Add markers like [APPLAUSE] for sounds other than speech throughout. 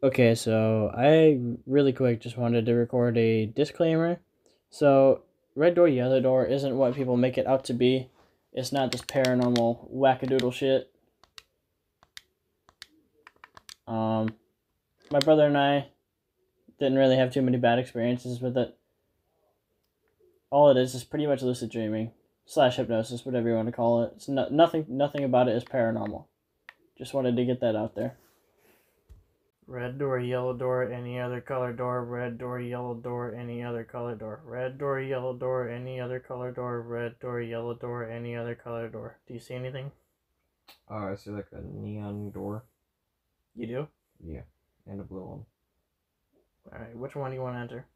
Okay, so I really quick just wanted to record a disclaimer. So, Red Door, Yellow Door isn't what people make it out to be. It's not this paranormal wackadoodle shit. Um, my brother and I didn't really have too many bad experiences with it. All it is is pretty much lucid dreaming slash hypnosis, whatever you want to call it. It's no, nothing. Nothing about it is paranormal. Just wanted to get that out there. Red door, yellow door, any other color door. Red door, yellow door, any other color door. Red door, yellow door, any other color door. Red door, yellow door, any other color door. Do you see anything? Oh, I see like a neon door. You do? Yeah, and a blue one. Alright, which one do you want to enter?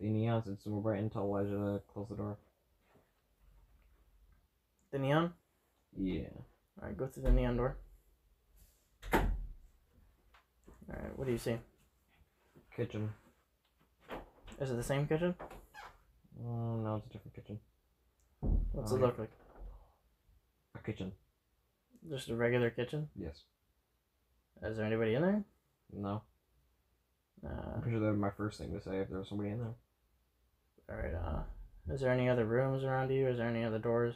The neons, it's more bright until Elijah to close the door. The neon? Yeah. Alright, go through the neon door. Alright, what do you see? Kitchen. Is it the same kitchen? Oh, no, it's a different kitchen. What's Oh, it look like? A kitchen. Just a regular kitchen? Yes. Is there anybody in there? No. Uh, I'm pretty sure that would be my first thing to say if there was somebody in there. Alright, uh, is there any other rooms around you? Is there any other doors?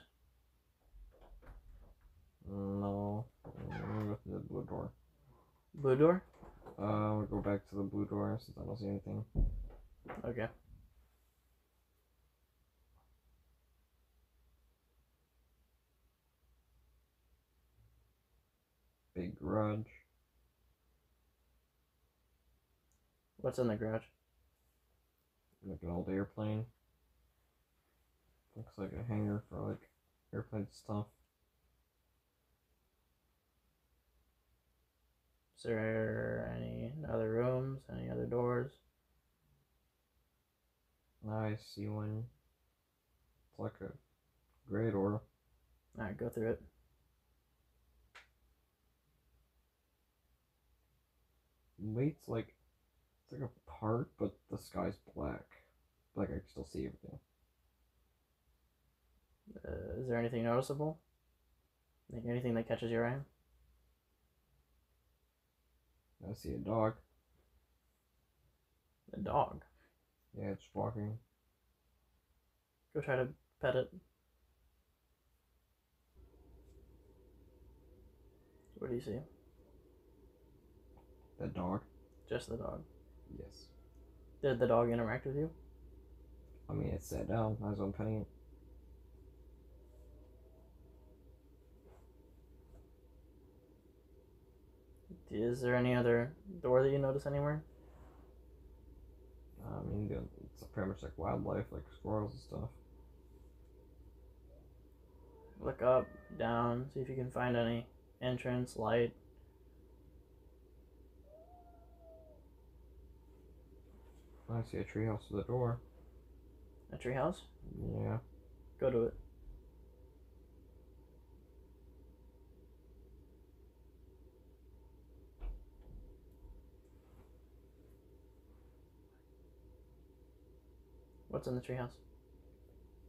No. I'm gonna go through the blue door. Blue door? Uh, we'll go back to the blue door since I don't see anything. Okay. Big garage. What's in the garage? Like an old airplane. Looks like a hangar for like airplane stuff. Is there any other rooms? Any other doors? I see one. It's like a gray door. Alright, go through it. Wait, like it's like a park, but the sky's black. Like I can still see everything. Uh, is there anything noticeable? Anything that catches your eye? I see a dog. A dog. Yeah, it's walking. Go try to pet it. What do you see? That dog. Just the dog. Yes. Did the dog interact with you? I mean, it sat down as I'm petting it. Is there any other door that you notice anywhere? I mean, it's pretty much like wildlife, like squirrels and stuff. Look up, down, see if you can find any entrance, light. I see a treehouse with a door. A treehouse? Yeah. Go to it. What's in the treehouse?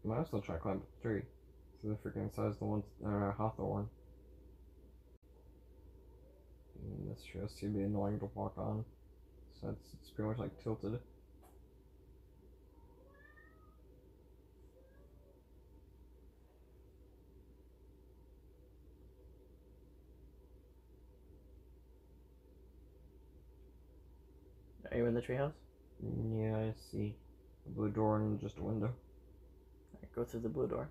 Might still try climb the tree. See the freaking size of the ones uh, hawthorn. And this tree seems to be annoying to walk on. So it's, it's pretty much like tilted. Are you in the treehouse? Yeah, I see a blue door and just a window. Alright, go through the blue door.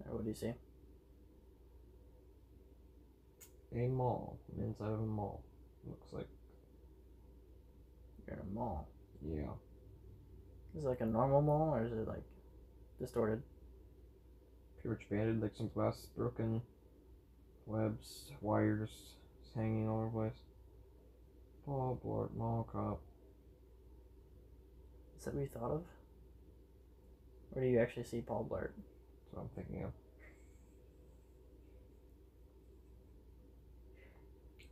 Alright, what do you see? A mall. Inside of a mall. Looks like, You're in a mall. yeah. Is it like a normal mall or is it like distorted? Pretty much banded, like some glass broken. Webs, wires hanging all over the place. Paul Blart, mall cop. Is that what you thought of? Or do you actually see Paul Blart? That's what I'm thinking of.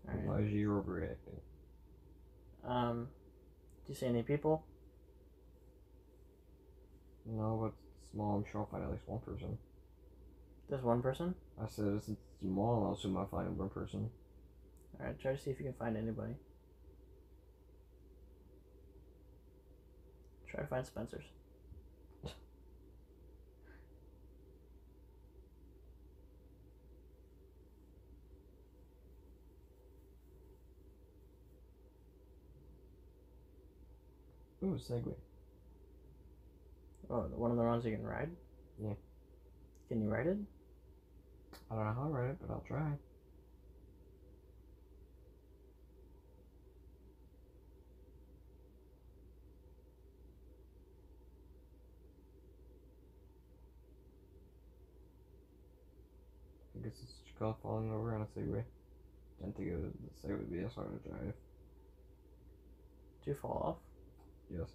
Alright. Why is you overreacting? Um, do you see any people? No, but it's small. I'm sure I'll find at least one person. There's one person. I said it's small. I'll assume I'll find one person. All right, try to see if you can find anybody. Try to find Spencer's. Ooh, Segway. Oh, one of the ones you can ride. Yeah. Can you ride it? I don't know how to ride it, but I'll try. I guess it's just called falling over on a Segway. Didn't think it would, the Segway would be as hard to drive. Do you fall off? Yes.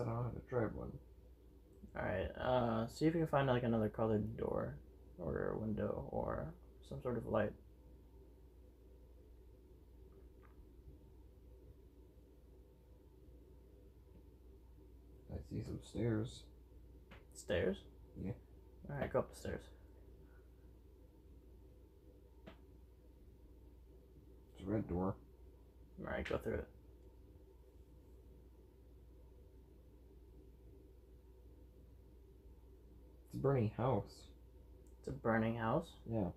I don't know how to drive one. All right. Uh, see if you can find like another colored door, or a window, or some sort of light. I see some stairs. Stairs. Yeah. All right, go up the stairs. It's a red door. All right, go through it. It's a burning house. It's a burning house. Yeah.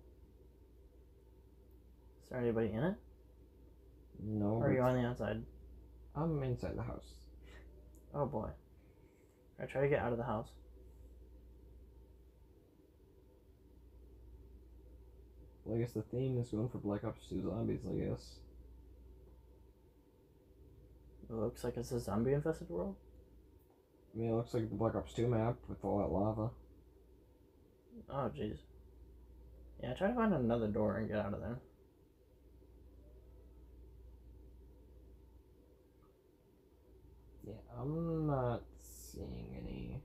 Is there anybody in it? No. Or are you on the outside? I'm inside the house. Oh boy. I try to get out of the house. Well, I guess the theme is going for Black Ops 2 zombies, I guess. It looks like it's a zombie infested world. I mean, it looks like the Black Ops 2 map with all that lava. Oh jeez. Yeah, try to find another door and get out of there. Yeah, I'm not seeing any.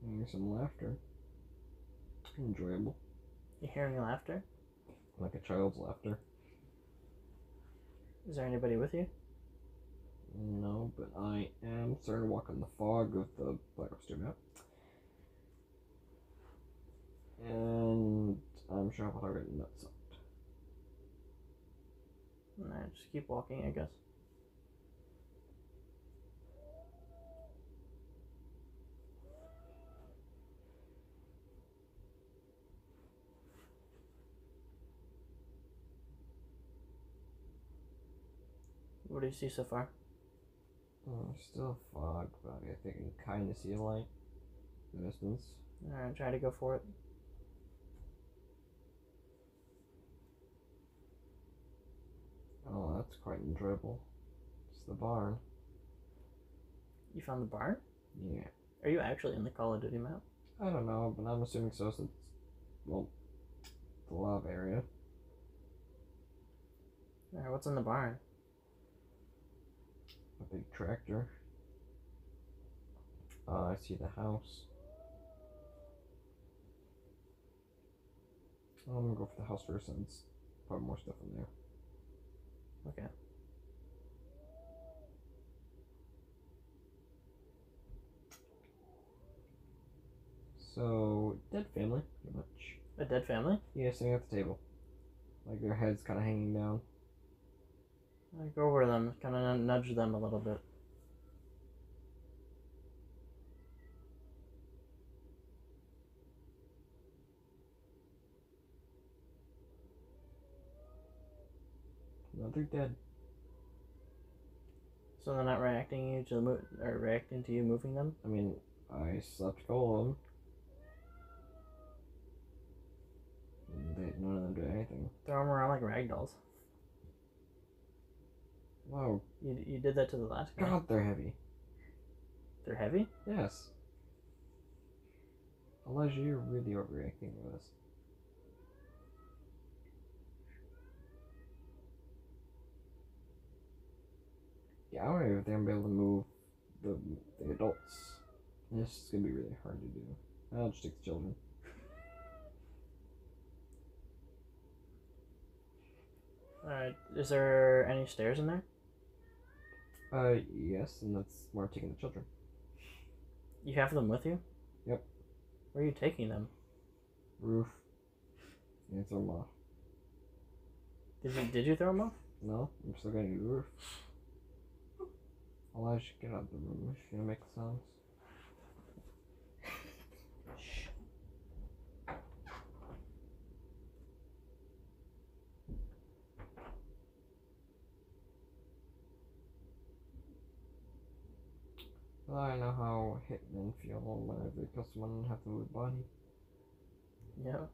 Hearing some laughter. Enjoyable. You hearing laughter? Like a child's laughter. Is there anybody with you? No, but I am starting to walk in the fog of the Black Ops 2 map. And I'm sure I'll probably get nuts up. Alright, just keep walking, I guess. You see so far? Oh, still fog, but I think I can kind of see a light in the distance. Alright, try to go for it. Oh, that's quite enjoyable. It's the barn. You found the barn? Yeah. Are you actually in the Call of Duty map? I don't know, but I'm assuming so since, well, the lava area. Alright, what's in the barn? A big tractor. Uh, I see the house. I'm gonna go for the house first since probably more stuff in there. Okay. So, dead family, pretty much. A dead family? Yeah, sitting at the table. Like their heads kind of hanging down. Go over them, kind of nudge them a little bit. No, they're dead. So they're not reacting you to the mo- or reacting to you moving them? I mean, I slept them. They, none of them do anything. Throw them around like ragdolls. Wow, You, you did that to the last guy. God, they're heavy. They're heavy? Yes. Elijah, you're really overreacting with this. Yeah, I don't even think I'm gonna be able to move the the adults. This is gonna be really hard to do. I'll just take the children. Alright, is there any stairs in there? Uh, yes, and that's where I'm taking the children. You have them with you? Yep. Where are you taking them? Roof. Throw them off. Did you did you throw them off? No, I'm still getting the roof. I'll let you get out of the room if you're gonna make sounds. Well, I know how hitmen feel whenever they kill someone and have to move the body. Yeah.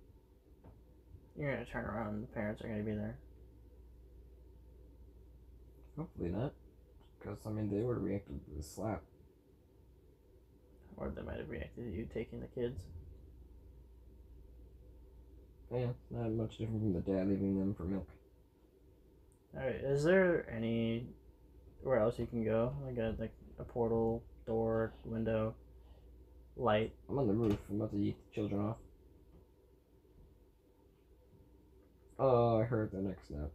You're gonna turn around and the parents are gonna be there. Hopefully not. Because, I mean, they would have reacted to the slap. Or they might have reacted to you taking the kids. Oh, yeah, not much different from the dad leaving them for milk. Alright, is there any where else you can go? Like a like a portal, door, window, light. I'm on the roof. I'm about to eat the children off. Oh, I heard the next snap.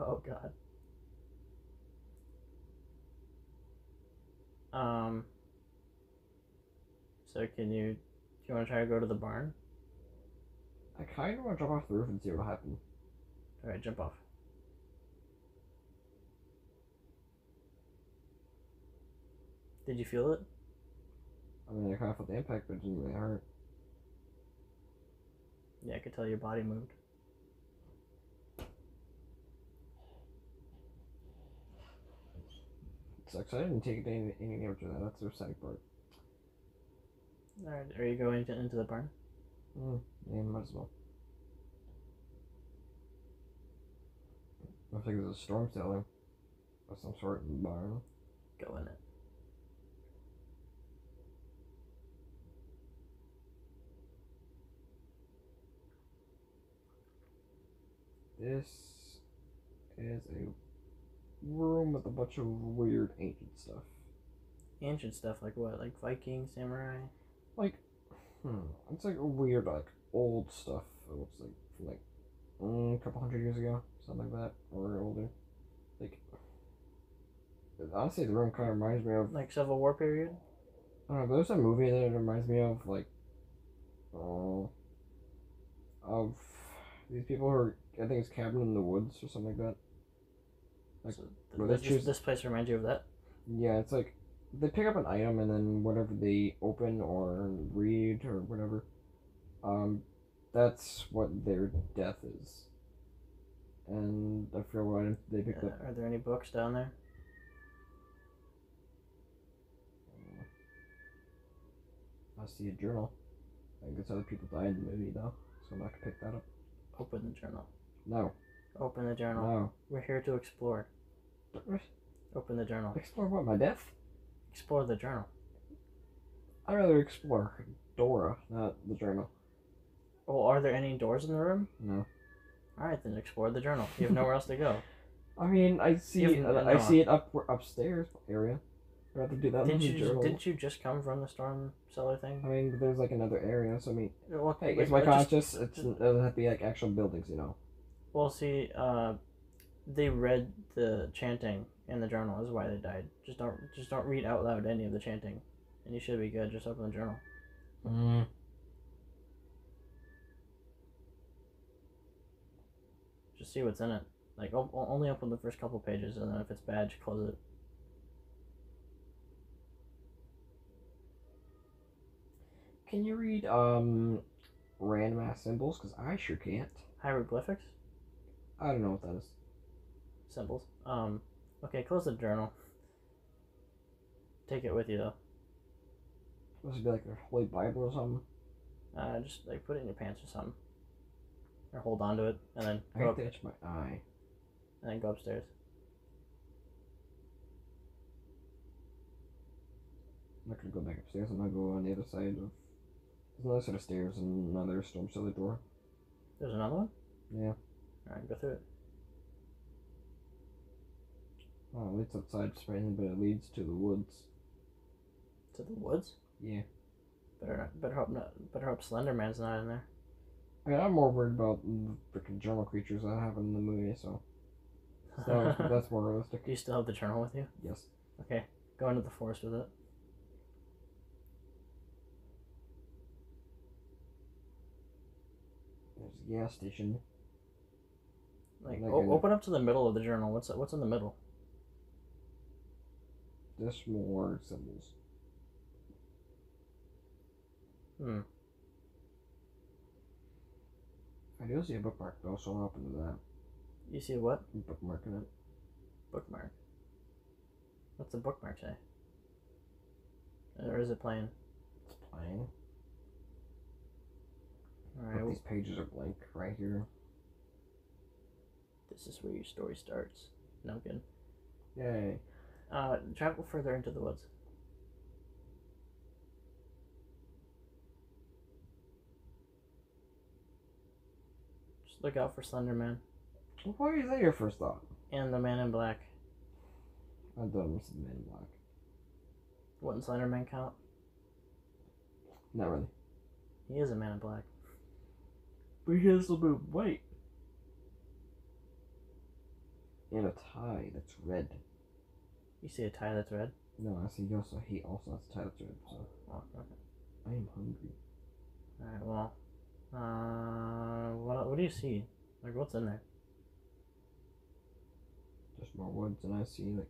Oh god. Um so can you do you wanna try to go to the barn? I kind of want to jump off the roof and see what happens. Alright, jump off. Did you feel it? I mean, I kind of felt the impact, but it didn't really hurt. Yeah, I could tell your body moved. Sucks. I didn't take any, any damage of that. That's the sad part. Alright, are you going to, into the barn? Mm, yeah, might as well. I think there's a storm cellar of some sort in the barn. Go in it. This is a room with a bunch of weird ancient stuff. Ancient stuff like what? Like Viking, samurai? Like, hmm. It's like weird, like old stuff. It looks like from like mm, a couple hundred years ago, something like that, or older. Like honestly, the room kind of reminds me of. Like Civil War period? I don't know. There's a movie that it reminds me of, like, oh, of these people who are. I think it's Cabin in the Woods or something like that. Like, So th- this, they choose- this place reminds you of that? Yeah, it's like they pick up an item and then whatever they open or read or whatever, um, that's what their death is. And I forget what they picked Uh, up. are there any books down there? I see a journal. I guess other people died in the movie though, so I'm not gonna pick that up. Open the journal. No, Open the journal. no. We're here to explore. Open the journal. Explore what? My death? Explore the journal. I'd rather explore Dora, not the journal. Well, are there any doors in the room? No. Alright, then explore the journal. You have nowhere else to go. [LAUGHS] I mean, I see, You have- I no. see it up upstairs area. I'd rather do that Didn't than you, the just, journal. didn't you just come from the storm cellar thing? I mean, there's like another area, so I mean, Well, hey, wait, it's my but just- conscious. It's, it doesn't have to be like actual buildings, you know. Well, see, uh, they read the chanting in the journal. Is why they died. Just don't, just don't read out loud any of the chanting, and you should be good. Just open the journal. Mm. Just see what's in it. Like, o- only open the first couple pages, and then if it's bad, just close it. Can you read um random ass symbols? Cause I sure can't. Hieroglyphics, I don't know what that is. symbols. Um, okay, close the journal. Take it with you though. To be like the Holy Bible or something. Uh, just like put it in your pants or something, or hold on to it, and then I go up, itch my eye. and then go upstairs. I'm not gonna go back upstairs. I'm gonna go on the other side of. There's another set of stairs and another storm cellar door. There's another one. Yeah. All right, go through it. Oh, it's outside apparently, but it leads to the woods. To the woods. Yeah. Better better hope not. Better hope Slenderman's not in there. I mean, I'm more worried about the freaking journal creatures that happen in the movie, so so [LAUGHS] that's more realistic. Do you still have the journal with you? Yes. Okay, go into the forest with it. There's a gas station. Like, Like o- open up to the middle of the journal. What's what's in the middle? There's more symbols. Hmm. I do see a bookmark though, so I'm open to that. You see what Bookmarking it. bookmark? What's the bookmark say? Or is it plain? It's playing. All right. But these pages are blank right here. This is where your story starts. No good. Yay. Uh, travel further into the woods. Just look out for Slenderman Why is that your first thought? and the Man in Black. I thought it was the Man in Black. Wouldn't Slenderman count? Not really. He is a Man in Black. But he has a little bit of white. And a tie that's red. You see a tie that's red? No, I see also he also has a tie that's red, so Oh, okay. I am hungry. Alright, well. Uh, what, what do you see? Like, what's in there? Just more woods and I see like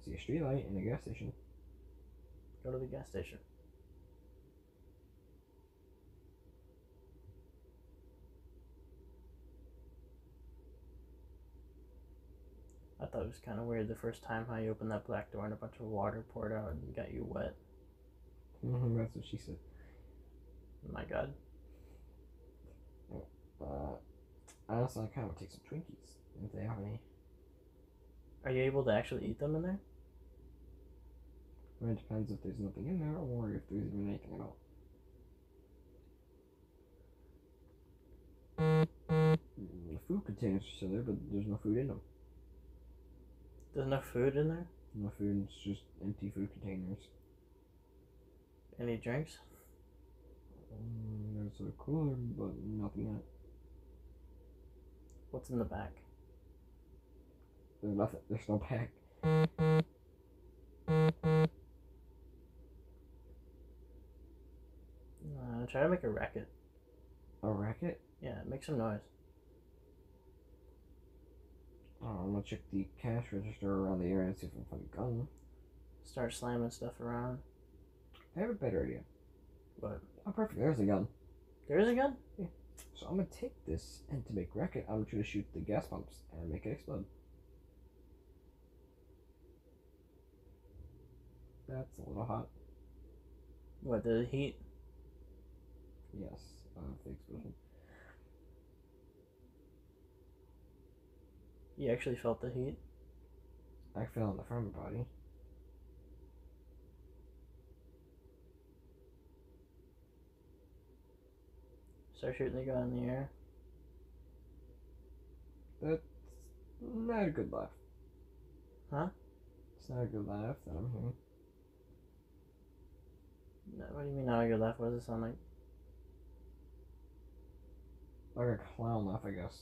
I see a street light and a gas station. Go to the gas station. Thought it was kind of weird the first time how you opened that black door and a bunch of water poured out and got you wet. that's what she said. My god. Uh honestly I kinda want to take some Twinkies if they have any. Are you able to actually eat them in there? I mean, it depends if there's nothing in there or if there's even anything at all. Mm, The food containers are still there, but there's no food in them. There's no food in there? No food, it's just empty food containers. Any drinks? Mm, there's a cooler, but nothing in it. What's in the back? There's nothing. There's no pack. Uh, try to make a racket. A racket? Yeah, make some noise. I'm gonna check the cash register around the area and see if I can find a gun. Start slamming stuff around. I have a better idea. What? Oh, perfect. There's a gun. There is a gun? So I'm gonna take this, and to make racket, I'm gonna shoot the gas pumps and make it explode. That's a little hot. What, the heat? Yes, uh, the explosion. You actually felt the heat? I fell on the front of my body. Start shooting the gun in the air. That's not a good laugh. Huh? It's not a good laugh that I'm hearing. No, what do you mean not a good laugh? What does it sound like? Like a clown laugh, I guess.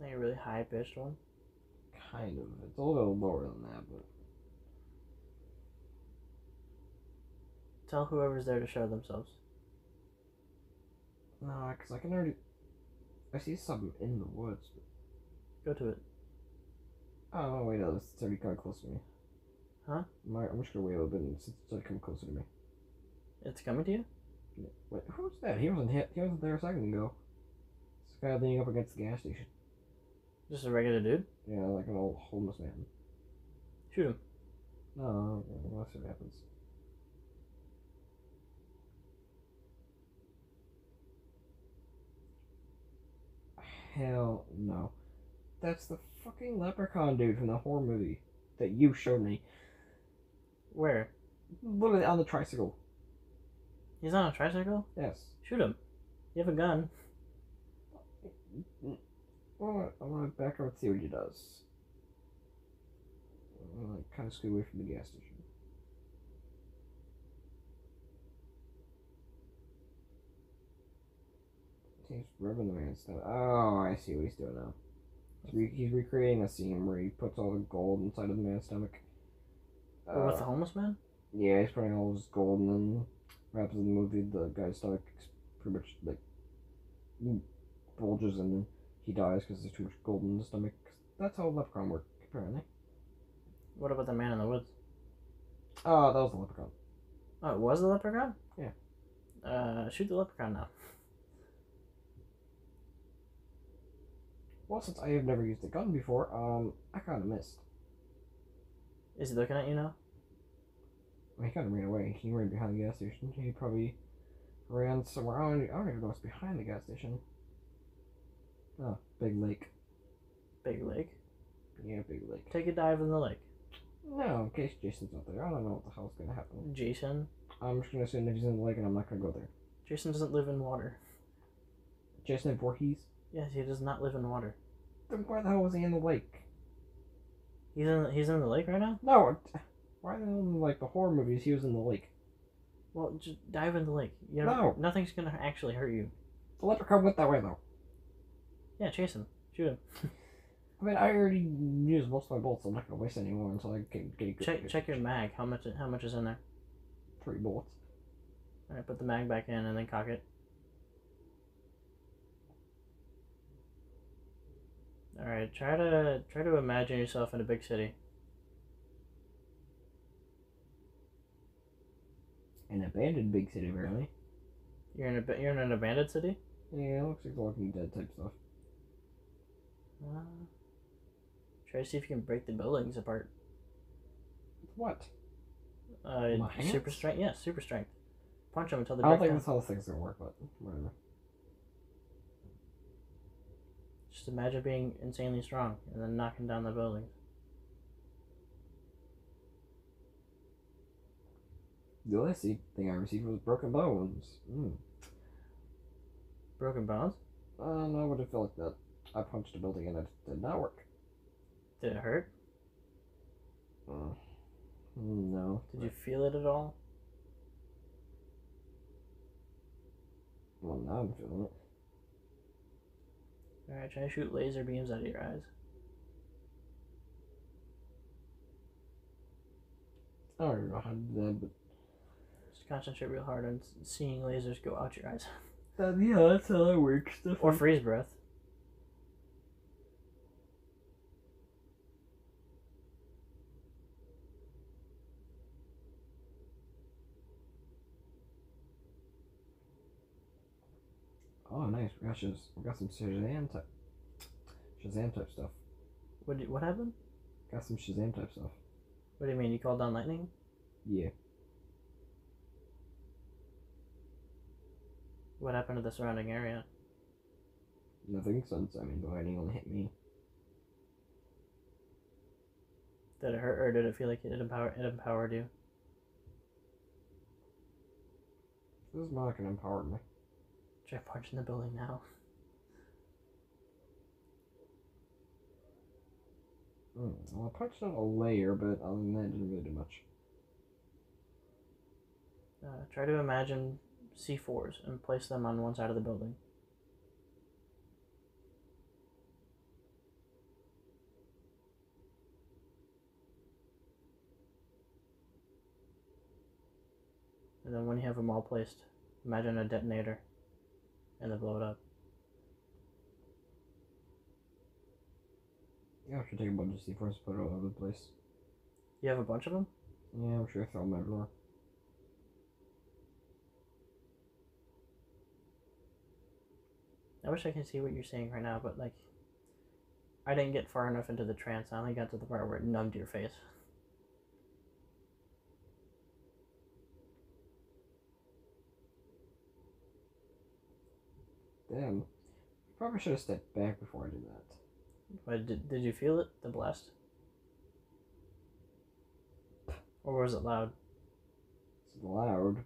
Like a really high pitched one? Kind of. It's a little lower than that, but Tell whoever's there to show themselves. no, because I can already. I see something in the woods. But... Go to it. Oh wait, no, it's already coming close to me. Huh? I'm just gonna wait a little bit and it's already coming closer to me. It's coming to you? Wait, who's that? He wasn't hit. He wasn't there a second ago. This guy leaning up against the gas station. Just a regular dude? Yeah, like an old homeless man. Shoot him. No, let's see what happens. Hell no. That's the fucking leprechaun dude from the horror movie that you showed me. Where? Literally on the tricycle. He's on a tricycle? Yes. Shoot him. You have a gun. Well, I'm gonna back up and see what he does. to kind of scoot away from the gas station. He's rubbing the man's stomach. Oh, I see what he's doing now. He's, re- he's recreating a scene where he puts all the gold inside of the man's stomach. Or with the Uh, homeless man? yeah, he's putting all his gold and then happens in the movie, the guy's stomach pretty much like bulges and he dies because there's too much gold in the stomach. That's how leprechaun work, apparently. What about the man in the woods? Oh, that was the leprechaun. Oh, it was the leprechaun? Yeah. Uh, shoot the leprechaun now. Well, since I have never used a gun before, um, I kind of missed. Is he looking at you now? Well, he kind of ran away. He ran behind the gas station. He probably ran somewhere. I don't, I don't even know what's behind the gas station. Oh, big lake. Big lake. Yeah, big lake. Take a dive in the lake. No, in case Jason's not there. I don't know what the hell's gonna happen. Jason. I'm just gonna assume that he's in the lake and I'm not gonna go there. Jason doesn't live in water. Jason Voorhees? Yes, he does not live in water. Then why the hell was he in the lake? He's in. He's in the lake right now. No, it- why in like the horror movies he was in the lake? Well, just dive in the lake. You know, No. nothing's gonna actually hurt you. The leprechaun went that way though. Yeah, chase him. Shoot him. I mean, I already used most of my bullets. I'm not gonna waste any more until I can get a good Check check your mag. How much? How much is in there? three bullets. All right, put the mag back in and then cock it. All right, try to try to imagine yourself in a big city. An abandoned big city, apparently. You're in a you're in an abandoned city. Yeah, it looks like Walking Dead type stuff. Uh, try to see if you can break the buildings apart. What? Uh, super strength. Yeah, super strength. Punch them until they I don't think down. that's how this thing's gonna work, but whatever. Just imagine being insanely strong and then knocking down the buildings. The last thing I received was broken bones. Mm. Broken bones? I don't know what it felt like that. I punched a building and it did not work. Did it hurt? Uh, no. Did you feel it at all? Well, now I'm feeling it. Alright, try to shoot laser beams out of your eyes. I don't know how to do that, but Just concentrate real hard on seeing lasers go out your eyes. uh, yeah, that's how it works. or freeze breath. Oh, nice. We got, Shaz- we got some Shazam type, Shazam type stuff. What, did- what happened? Got some Shazam type stuff. What do you mean? You called down lightning? Yeah. What happened to the surrounding area? Nothing since, I mean, the lightning only hit me. Did it hurt or did it feel like it empower it empowered you? This is not gonna empower me. Try punching the building now. Mm. Well, I punched a layer, but other than that, it didn't really do much. Uh, try to imagine C4s and place them on one side of the building. And then when you have them all placed, imagine a detonator and then blow it up. Yeah, I should take a bunch of C4s and put it all over the place. You have a bunch of them? Yeah, I'm sure I throw them everywhere. I wish I could see what you're saying right now, but like, I didn't get far enough into the trance. I only got to the part where it numbed your face. Damn. Probably should have stepped back before I did that. But did, did you feel it, the blast? Or was it loud? It's loud.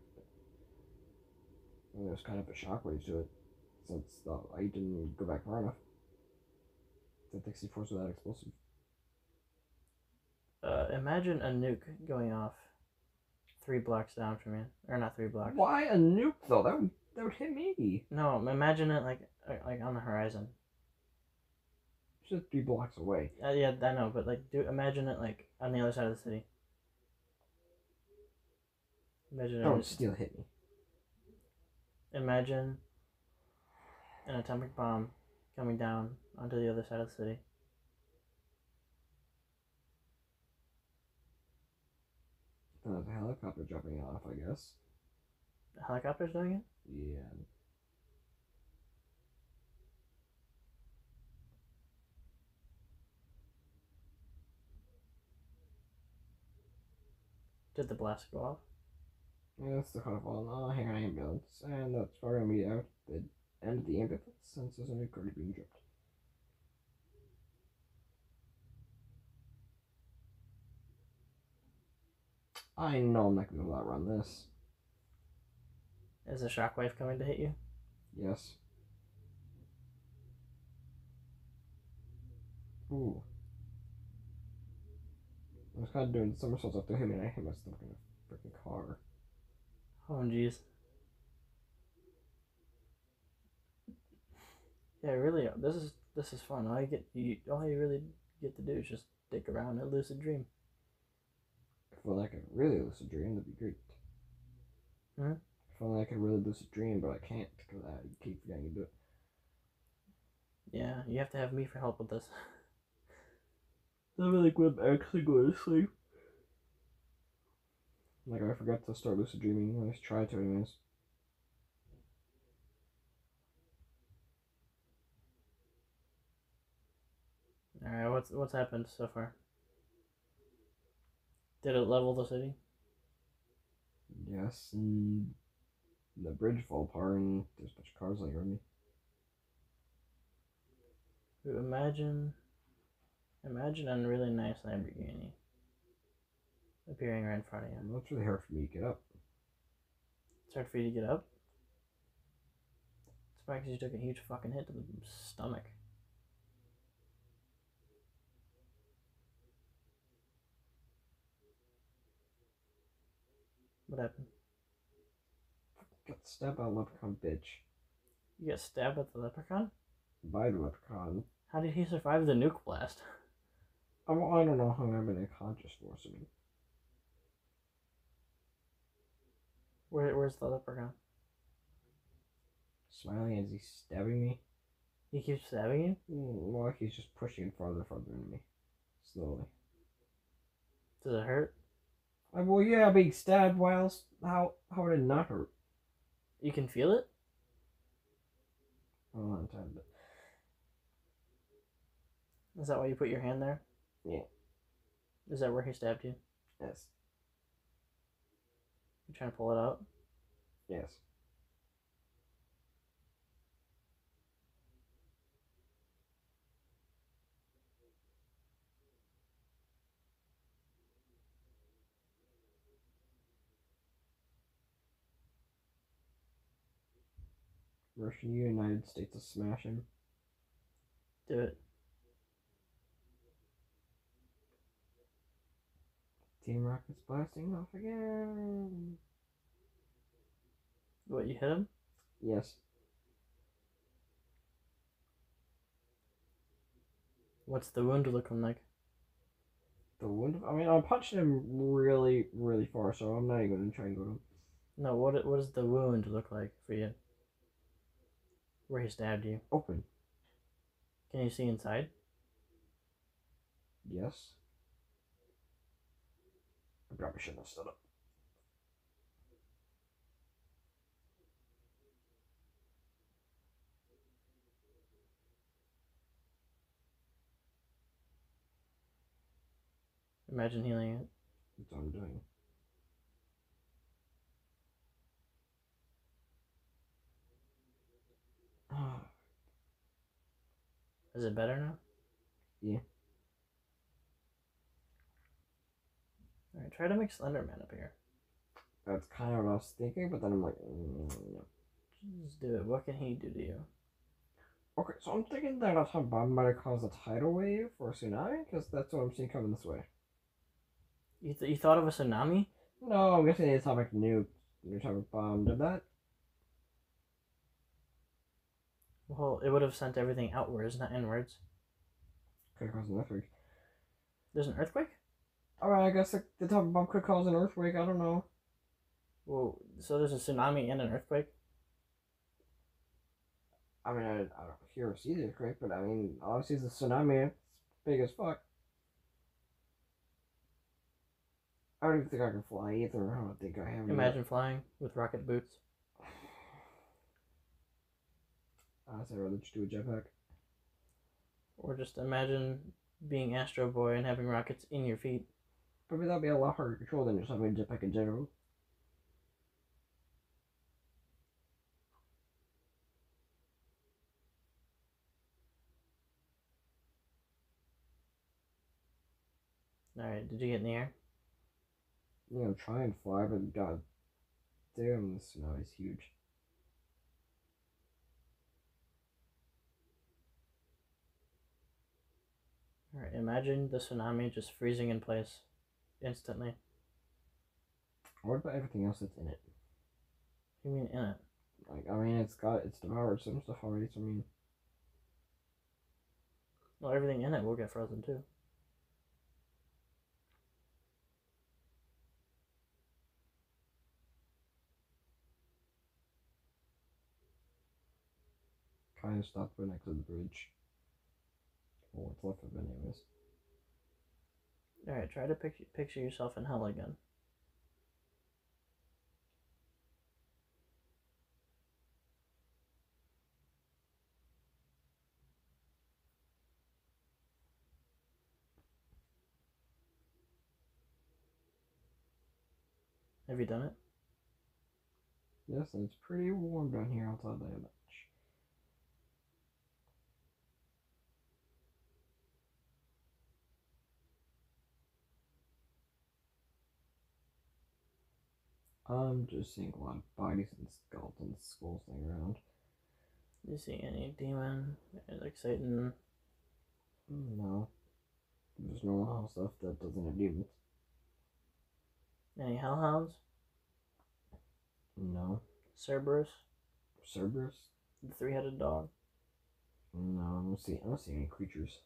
Well, there's kind of a shockwave to it, since the, I didn't go back far enough. The C4s were that explosive. Uh, imagine a nuke going off three blocks down from you, or not three blocks. Why a nuke though? That would that would hit me. No, imagine it like uh, like on the horizon. It's just three blocks away. Uh, yeah, I know, but like, do imagine it like on the other side of the city. Imagine it. That would still hit me. Imagine an atomic bomb coming down onto the other side of the city. There's a helicopter jumping off, I guess. The helicopter's doing it. Yeah. Did the blast go off? Yeah, that's the cut off on. Oh, hang on, ambulance. And that's probably gonna be out the end of the ambulance since there's a nuke already being dropped. I know I'm not gonna be able to outrun this. Is a shockwave coming to hit you? Yes. Ooh. I was kind of doing somersaults after him and I hit myself in a freaking car. Oh jeez. Yeah, really. This is this is fun. All you get, you all you really get to do is just dick around at Lucid Dream. If only I could really lucid dream, that'd be great. Hmm? If only I could really lucid dream, but I can't because I keep forgetting to do it. Yeah, you have to have me for help with this. [LAUGHS] I'm really good at actually going to sleep. Like I forgot to start lucid dreaming. I just tried to anyways. All right, what's what's happened so far? Did it level the city? Yes, and the bridge fall apart and there's a bunch of cars laying around me. Imagine, imagine a really nice Lamborghini appearing right in front of you. Well, it's really hard for me to get up. It's hard for you to get up. It's probably because you took a huge fucking hit to the stomach. What happened? Got stabbed by a leprechaun bitch. You got stabbed with the leprechaun? By the leprechaun. How did he survive the nuke blast? I, well, I don't know how I've been unconscious for so many. Where, where's the leprechaun? Smiling as he's stabbing me. He keeps stabbing you? Mm, Well, he's just pushing farther and farther into me. Slowly. Does it hurt? I, well, yeah, being stabbed whilst. How, how would it not hurt? You can feel it? A long time, but. Is that why you put your hand there? Yeah. Is that where he stabbed you? Yes. You trying to pull it out? Yes. Russian United States is smashing. Do it. Team Rocket's blasting off again. What, you hit him? Yes. What's the wound looking like? The wound. I mean, I'm punching him really, really far, so I'm not even gonna try and go to him. No, what what does the wound look like for you? Where he stabbed you. Open. Can you see inside? Yes. I probably shouldn't have stood up. Imagine healing it. That's what I'm doing. Ah, Is it better now? Yeah. Alright, try to make Slenderman up here. That's kind of what I was thinking, but then I'm like, mm, no. Just do it. What can he do to you? Okay, so I'm thinking that a bomb might have caused a tidal wave or a tsunami, because that's what I'm seeing coming this way. You, th- you thought of a tsunami? No, I'm guessing the atomic nuke, the atomic bomb did that. Well, it would have sent everything outwards, not inwards. Could have caused an earthquake. There's an earthquake? Alright, I guess the, the atomic bomb could cause an earthquake. I don't know. Well, so there's a tsunami and an earthquake? I mean, I, I don't hear or see the earthquake, but I mean, obviously it's a tsunami. It's big as fuck. I don't even think I can fly either. I don't think I have. any- Imagine flying with rocket boots. I'd rather just do a jetpack. Or just imagine being Astro Boy and having rockets in your feet. Mean, that'd be a lot harder to control than just having a jetpack in general. Alright, did you get in the air? You know, try and fly, but god damn, this is huge. Alright, imagine the tsunami just freezing in place instantly. What about everything else that's in it? What do you mean in it? Like, I mean, it's got it's devoured some stuff already. So I mean, Well, everything in it will get frozen too. kind of stopped right next to the bridge. Or what's left of it, anyways. Alright, try to pic- picture yourself in hell again. Have you done it? Yes, and it's pretty warm down here. I'll tell I'm just seeing a lot of bodies and skeletons, skulls laying around. You see any demon, like Satan? Mm, No. There's no hell stuff that doesn't have demons. Any hellhounds? No. Cerberus? Cerberus? The three headed dog? No, I don't see I don't see any creatures.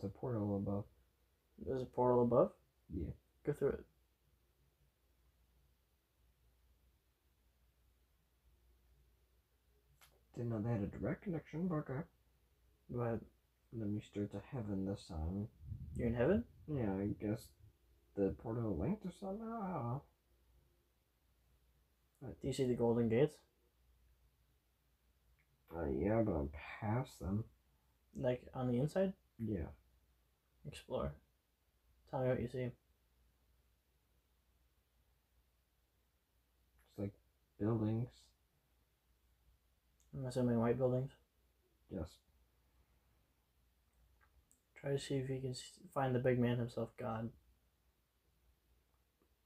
There's a portal above. There's a portal above? Yeah. Go through it. Didn't know they had a direct connection, but okay. But Let me start to heaven this time. you're in heaven? Yeah, I guess the portal linked or something. I don't know. Do you see the golden gates? Uh, yeah, but I'm past them. Like on the inside? Yeah. Explore. Tell me what you see. It's like buildings. I'm assuming white buildings. Yes. Try to see if you can find the big man himself, God.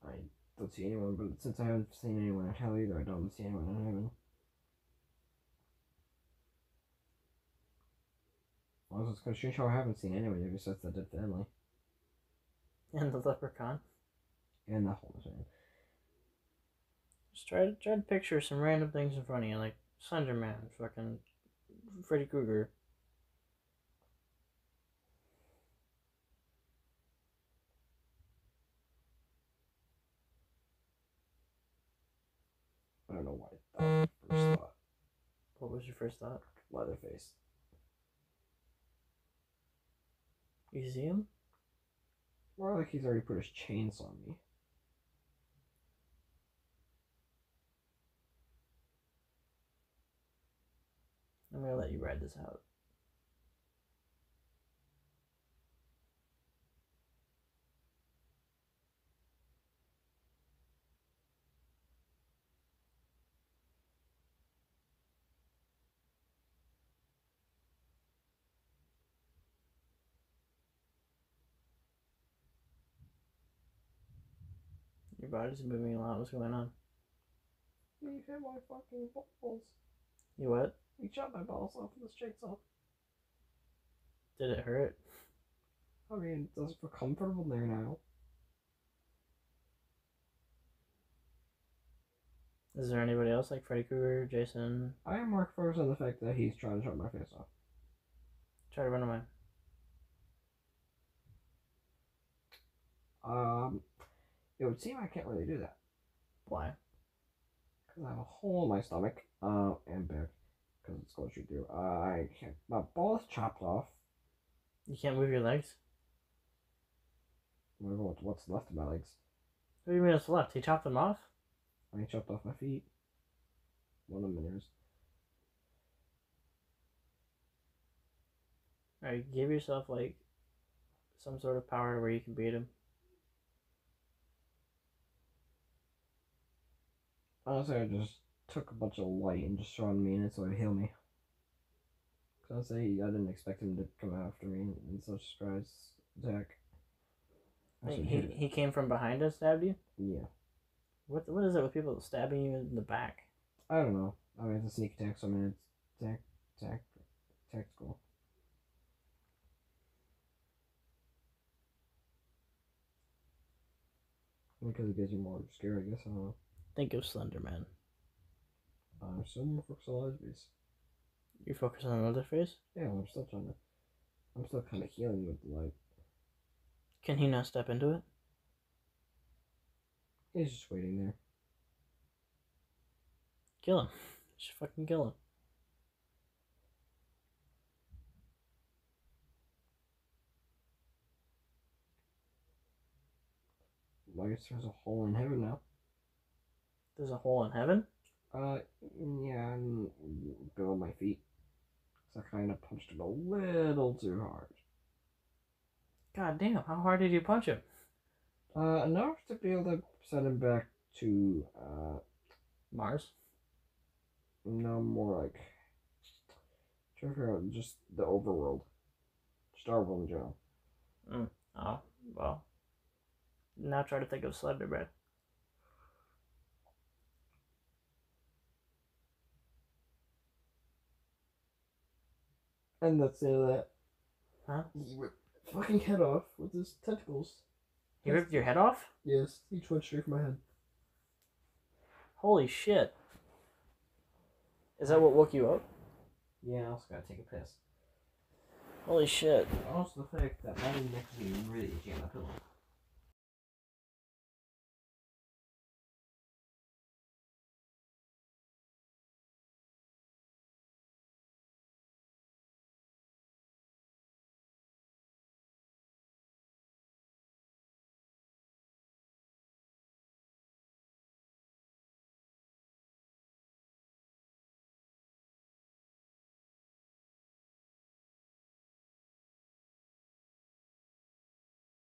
I don't see anyone, but since I haven't seen anyone in hell either, I don't see anyone in heaven. Also, it's kind of strange how I haven't seen anyone here besides the dead family And the leprechaun. and the whole thing. Just try to try to picture some random things in front of you, like Slender Man, fucking Freddy Krueger. I don't know why that was my first thought. What was your first thought? Leatherface. You see him? More like he's already put his chains on me. I'm gonna let you ride this out. Body's moving a lot. What's going on? You hit my fucking balls. You what? You chopped my balls off with this chainsaw. Did it hurt? I mean, does it feel comfortable there now? Is there anybody else like Freddy Krueger, Jason? I am more focused on the fact that he's trying to chop my face off. Try to run away. Um, it would seem I can't really do that Why? because I have a hole in my stomach, uh, and back because it's going straight through. Uh, I can't. My balls chopped off. You can't move your legs? Know what's left of my legs. What do you mean it's left? He chopped them off? I chopped off my feet. One of them is. Alright, give yourself like some sort of power where you can beat him. Honestly, I just took a bunch of light and just thrown me in it so it'd heal me. Cause I say I didn't expect him to come after me in such surprise attack. He, he came from behind and stabbed you? Yeah. What what is it with people stabbing you in the back? I don't know. I mean, it's a sneak attack, so I mean, it's tac, tac, tactical. Because it gives you more scare, I guess. I don't know. Think of Slender Man. I'm still more focused on Leatherface. You focus on another face? Yeah, I'm still trying to. I'm still kind of healing with the light. Can he not step into it? He's just waiting there. Kill him. [LAUGHS] Just fucking kill him. I guess there's a hole in heaven now. There's a hole in heaven? Uh, yeah, below my feet. So I kind of punched him a little too hard. God damn, how hard did you punch him? Uh, enough to be able to send him back to, uh, Mars? no more like. Trying to figure out just the overworld. Star World in general. Oh, well. Now try to think of Slender Man. And that's the end of that. Huh? He ripped my fucking head off with his tentacles. He ripped your head off? Yes, each one straight from my head. Holy shit. Is that what woke you up? Yeah, I also gotta take a piss. Holy shit. Also, the fact that my neck is really itchy on the pillow.